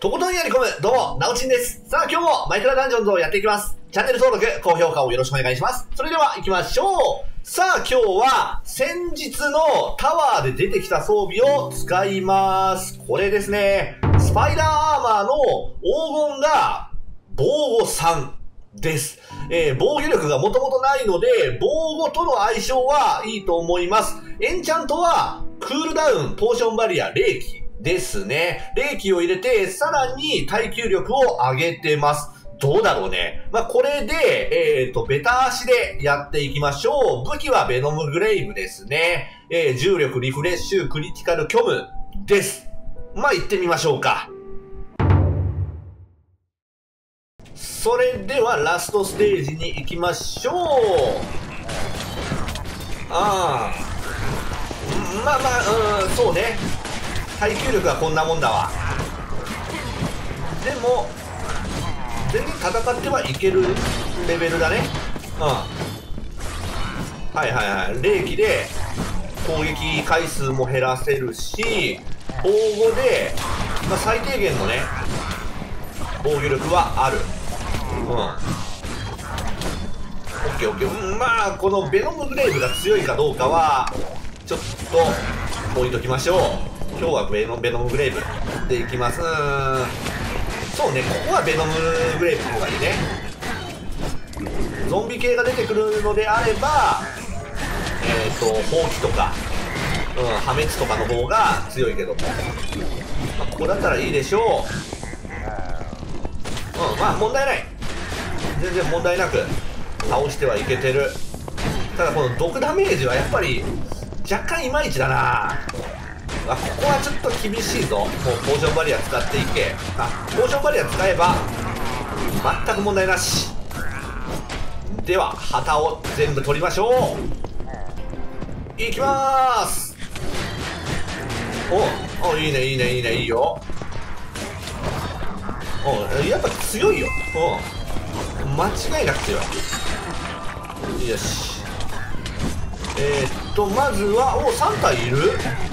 とことんやり込む、どうも、なおちんです。さあ、今日もマイクラダンジョンズをやっていきます。チャンネル登録、高評価をよろしくお願いします。それでは行きましょう。さあ、今日は、先日のタワーで出てきた装備を使います。これですね。スパイダーアーマーの黄金が、防護3です。えー防御力がもともとないので、防護との相性はいいと思います。エンチャントは、クールダウン、ポーションバリア、霊気ですね。霊気を入れて、さらに耐久力を上げてます。どうだろうね。まあ、これで、えっ、と、ベタ足でやっていきましょう。武器はベノムグレイブですね。えー重力、リフレッシュ、クリティカル、虚無です。まあ、行ってみましょうか。それではラストステージに行きましょうああまあまあうんそうね耐久力はこんなもんだわでも全然戦ってはいけるレベルだねうんはいはいはい霊気で攻撃回数も減らせるし防護で、まあ、最低限のね防御力はあるうん。オッケーオッケー。うん、まあ、このベノムグレイブが強いかどうかは、ちょっと置いときましょう。今日はベノベノムグレイブでいきます。そうね、ここはベノムグレイブの方がいいね。ゾンビ系が出てくるのであれば、えっ、ー、と、放棄とか、うん、破滅とかの方が強いけども。まあ、ここだったらいいでしょう。うん、まあ問題ない。全然問題なく倒してはいけてる。ただこの毒ダメージはやっぱり若干いまいちだなあ、ここはちょっと厳しいぞ。もうポーションバリア使っていけ。あ、ポーションバリア使えば全く問題なし。では、旗を全部取りましょう。いきまーす。お、お、いいね、いいね、いいね、いいよ。うん、やっぱ強いよ。うん。間違いなく強い。よし。えー、っと、まずは、お、3体いる？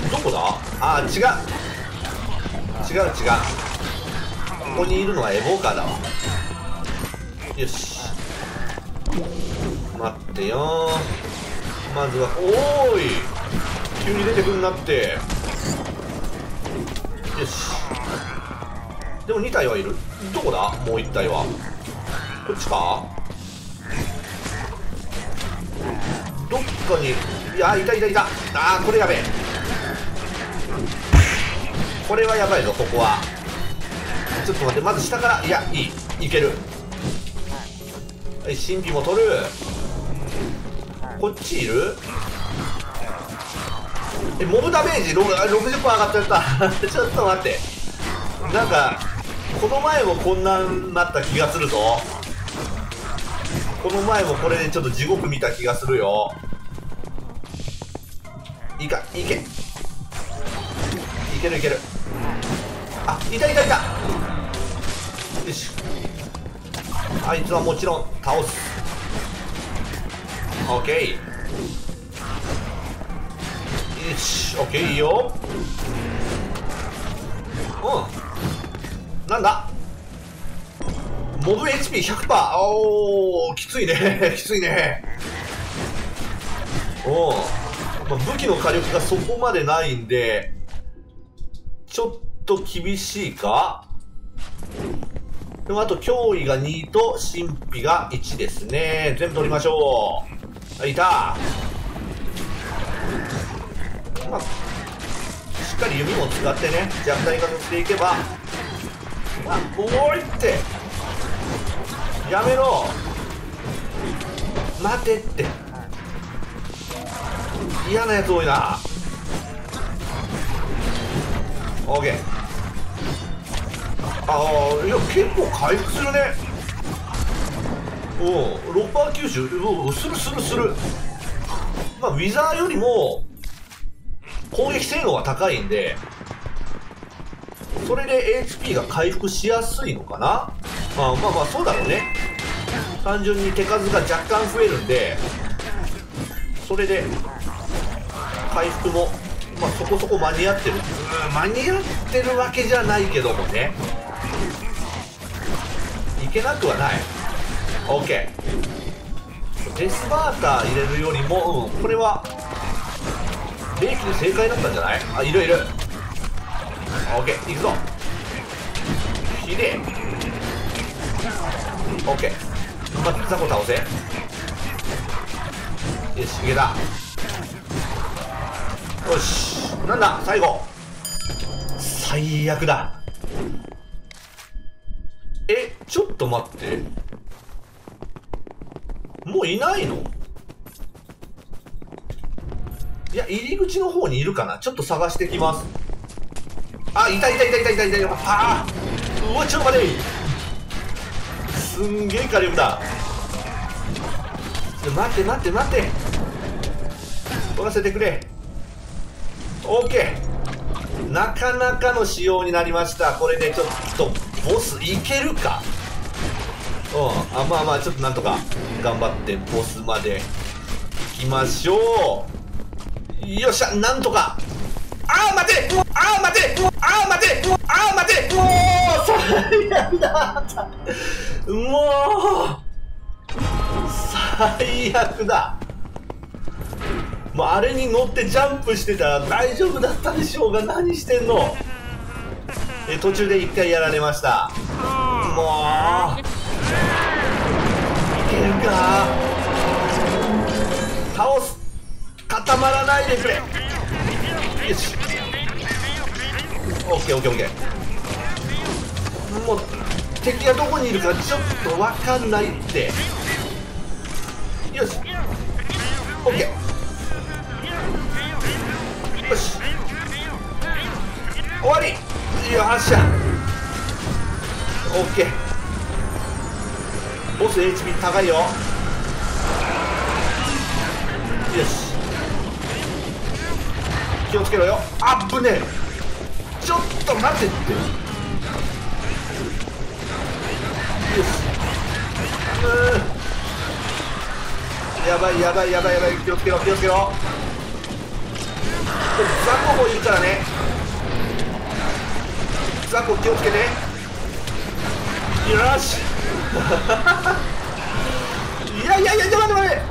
どこだ？あ、違う。違う違う。ここにいるのはエボーカーだわ。よし。待ってよまずは、おーい急に出てくるなって。よし。でも2体はいる？どこだ？もう1体はこっちか？どっかにいやいたいたいた。あーこれやべえ。これはやばいぞここは。ちょっと待ってまず下から。いやいい。いける。はい神秘も取る。こっちいる？えモブダメージ60%上がっちゃった。ちょっと待って。なんかこの前もこんなんなった気がするぞ。この前もこれでちょっと地獄見た気がするよ。いいか？いけ。いけるいける。あいたいたいた。よし。あいつはもちろん倒す。オッケー。よしオッケーいいよ。うん。なんだ？モブ HP100% おーきついね。きついね。おまあ、武器の火力がそこまでないんでちょっと厳しいか。でもあと脅威が2と神秘が1ですね。全部取りましょう。あいた。まあしっかり弓も使ってね弱体化させていけば。まあおいって。やめろ。待てって。嫌なやつ多いな。オッケー。ああいや結構回復するね。うん6パー吸収うするするする。まあウィザーよりも攻撃性能は高いんでそれで HP が回復しやすいのかな、あ、まあまあそうだろうね。単純に手数が若干増えるんでそれで回復も、まあ、そこそこ間に合ってる。うん間に合ってるわけじゃないけどもね。いけなくはない。OK デスバーター入れるよりも、うん、これは冷気で正解だったんじゃない？あいるいる。OK 行くぞ。ひでえ OK まずザコ倒せ。よしいけた。よし。なんだ？最後。最悪だ。えちょっと待って。もういないの？いや入り口の方にいるかな？ちょっと探してきます。あいたいたいたいたいたいた。いたああうわちょっと待て。すんげえ火力だ待って待って待って。取らせてくれ。OK なかなかの仕様になりました。これでちょっとボスいけるか？うん。あまあまあちょっとなんとか頑張ってボスまで行きましょう。よっしゃなんとか。ああ待てああ待てああ待てああ待てもう最悪だ。もう最悪だ。もうあれに乗ってジャンプしてたら大丈夫だったでしょうが何してんの。え途中で一回やられました。もういけるか。倒す。固まらないでくれ。オッケーオッケーオッケーもう敵がどこにいるかちょっと分かんないって。よし。オッケーよし。終わり。よっしゃ。オッケーボス HP 高いよ。よし。気をつけろよ。あっぶねえ。ちょっと待てって。よしやばいやばいやばいやばい。気をつけろ気をつけろ。ザコもいるからね。ザコ気をつけて。よし。いやいやいやちょっと待て。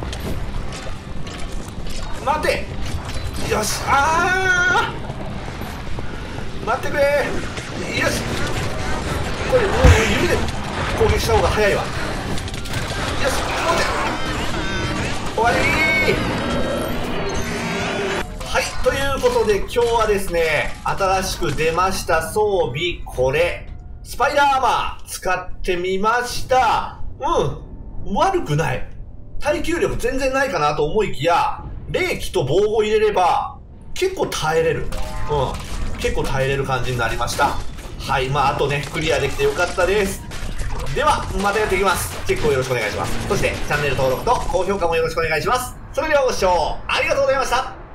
待て。よしあー待ってくれ。よし。これもう指で攻撃した方が早いわ。よし待って。終わり。はいということで今日はですね新しく出ました装備これ。スパイダーアーマー使ってみました。うん悪くない。耐久力全然ないかなと思いきや冷気と防護入れれば結構耐えれる。うん。結構耐えれる感じになりました。はい。まああとねクリアできてよかったです。ではまたやっていきます。チェックをよろしくお願いします。そしてチャンネル登録と高評価もよろしくお願いします。それではご視聴ありがとうございました。